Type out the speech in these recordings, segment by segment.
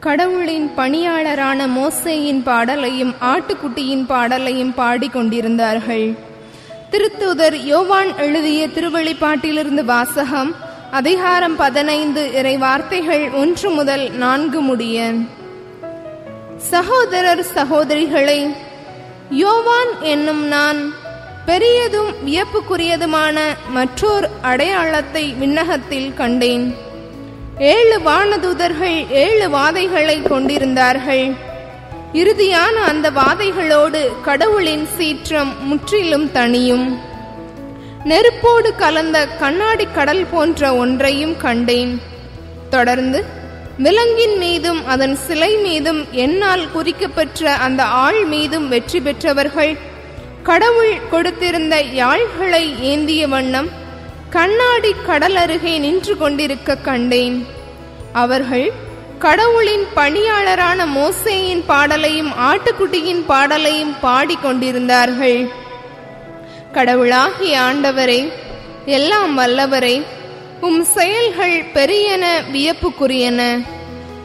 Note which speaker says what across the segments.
Speaker 1: கடவுளின் பணியாளரான மோசேயின் பாடலையும் ஆட்டுக்குட்டியின் பாடலையும் பாடிக்கொண்டிருந்தார்கள். திருத்தூதர் யோவான் எழுதிய திருவெளிப்பாட்டிலிருந்து வாசகம் அதிகாரம் பதினைந்து இறை வார்த்தைகள் ஒன்று முதல் நான்கு முடிய. சகோதரர் சகோதரிகளை யோவான் என்னும் நான் பெரியதும் வியப்புக்குரியதுமான மற்றோர் அடையாளத்தை விண்ணகத்தில் கண்டேன். ஏழு வானதூதர்கள் ஏழு வாதைகளை கொண்டிருந்தார்கள். இறுதியான அந்த வாதைகளோடு கடவுளின் சீற்றம் முற்றிலும் தனியும் நெருப்போடு கலந்த கண்ணாடி கடல் போன்ற ஒன்றையும் கண்டேன். தொடர்ந்து விலங்கின் மீதும் அதன் சிலை மீதும் என்னால் குறிக்கப்பெற்ற அந்த ஆள் மீதும் வெற்றி பெற்றவர்கள் கடவுள் கொடுத்திருந்த யாழ்களை ஏந்திய வண்ணம் கண்ணாடி கடல் அருகே நின்று கொண்டிருக்க கண்டேன். அவர்கள் கடவுளின் பணியாளரான மோசேயின் பாடலையும் ஆட்டுக்குட்டியின் பாடலையும் பாடிக்கொண்டிருந்தார்கள் கடவுளாகிய ஆண்டவரே எல்லாம் வல்லவரே உம் செயல்கள் பெரியன வியப்புக்குரியன.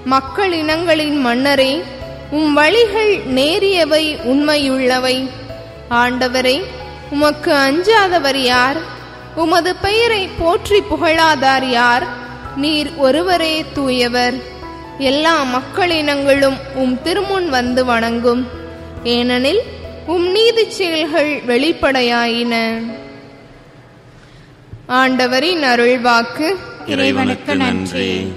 Speaker 1: மக்கள் இனங்களின் மன்னரே உம் வழிகள் நேரியவை உண்மையுள்ளவை. ஆண்டவரே உமக்கு அஞ்சாதவர் யார்? உமது பெயரை போற்றி புகழாதார் யார்? நீர் ஒருவரே தூயவர். எல்லா மக்களினங்களும் உம் திருமுன் வந்து வணங்கும். ஏனெனில் உம் நீதி செயல்கள் வெளிப்படையாயின. ஆண்டவரின் அருள்வாக்கு
Speaker 2: இறைவனுக்கு நன்றி.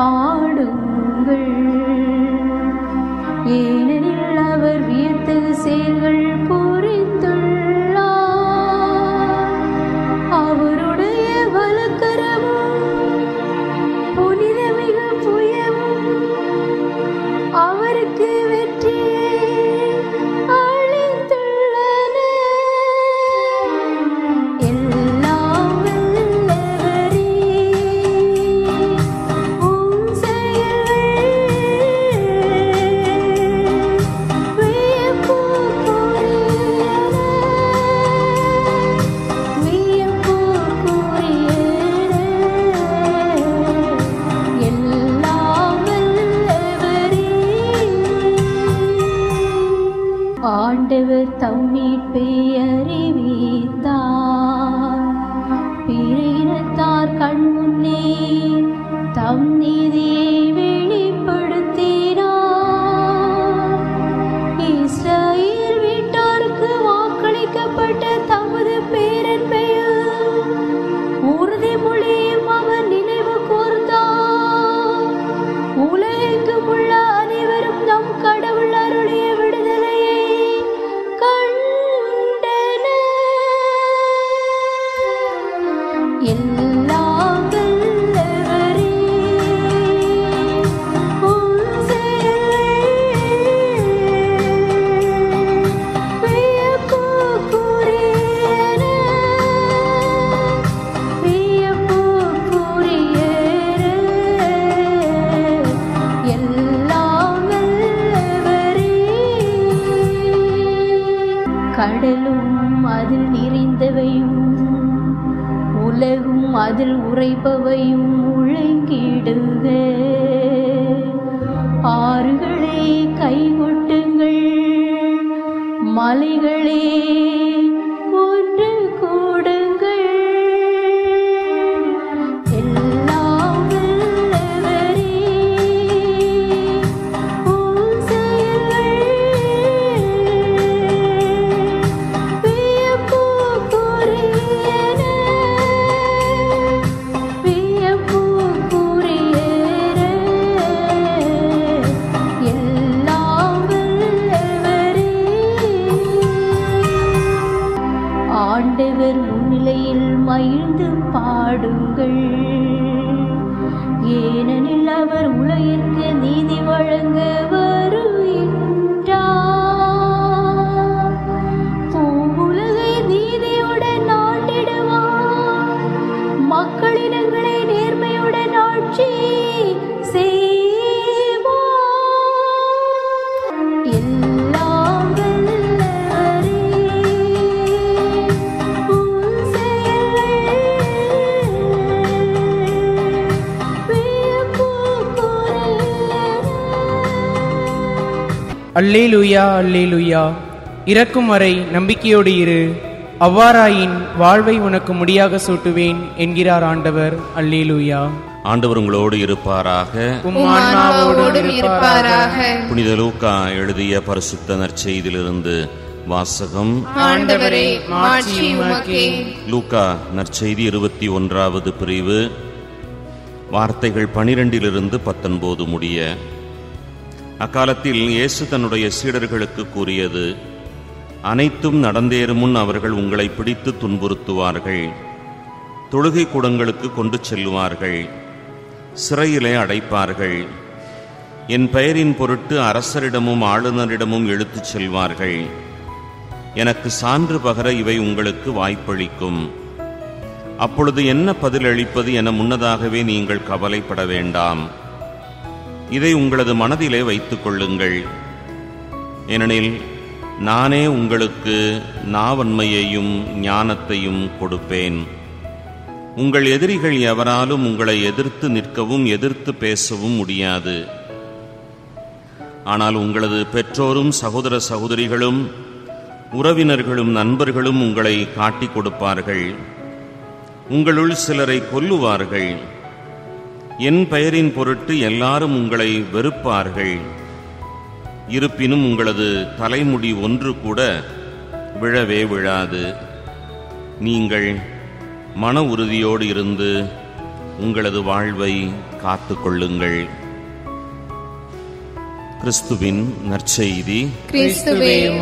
Speaker 3: பாடுங்கள். தம் பிறத்தார் கண் முன்னே தம் நீதி கடலும் அதில் நிறைந்தவையும் உலகும் அதில் உரைப்பவையும் முழங்கிடுக ஆறுகளே கைகொட்டுங்கள் மலைகளே அல்லே லூயா
Speaker 4: அல்லே லூயா இறக்கும் வரை நம்பிக்கையோடு இரு. அவ்வாறாயின் வாழ்வை உனக்கு முடியாக சூட்டுவேன் என்கிறார் ஆண்டவர். அல்லே லூயா
Speaker 2: ஆண்டவர் உங்களோடு இருப்பாராக. புனித லூக்கா எழுதிய பரிசுத்த நற்செய்தியிலிருந்து வாசகம்.
Speaker 1: ஆண்டவரே மாட்சி உமக்கே.
Speaker 2: லூக்கா நற்செய்தி இருபத்தி ஒன்றாவது பிரிவு. வார்த்தைகள் பனிரெண்டிலிருந்து பத்தொன்பது முடிய. அக்காலத்தில் இயேசு தன்னுடைய சீடர்களுக்கு கூறியது அனைத்தும் நடந்தேறும் முன் அவர்கள் உங்களை பிடித்து துன்புறுத்துவார்கள். தொழுகை கூடங்களுக்கு கொண்டு செல்லுவார்கள். சிறையிலே அடைப்பார்கள். என் பெயரின் பொருட்டு அரசரிடமும் ஆளுநரிடமும் இழுத்துச் செல்வார்கள். எனக்கு சான்று பகர இவை உங்களுக்கு வாய்ப்பளிக்கும். அப்பொழுது என்ன பதிலளிப்பது என முன்னதாகவே நீங்கள் கவலைப்பட வேண்டாம். இதை உங்களது மனதிலே வைத்துக் கொள்ளுங்கள். ஏனெனில் நானே உங்களுக்கு நாவன்மையையும் ஞானத்தையும் கொடுப்பேன். உங்கள் எதிரிகள் எவராலும் உங்களை எதிர்த்து நிற்கவும் எதிர்த்து பேசவும் முடியாது. ஆனால் உங்களது பெற்றோரும் சகோதர சகோதரிகளும் உறவினர்களும் நண்பர்களும் உங்களை காட்டிக் கொடுப்பார்கள். உங்களுள் சிலரை கொல்லுவார்கள். என் பெயரின் பொருட்டு எல்லாரும் உங்களை வெறுப்பார்கள். இருப்பினும் உங்களது தலைமுடி ஒன்று கூட விழவே விழாது. நீங்கள் மன உறுதியோடு இருந்து உங்களது வாழ்வை காத்துக்கொள்ளுங்கள். கிறிஸ்துவின் நற்செய்தி.
Speaker 1: கிறிஸ்துவே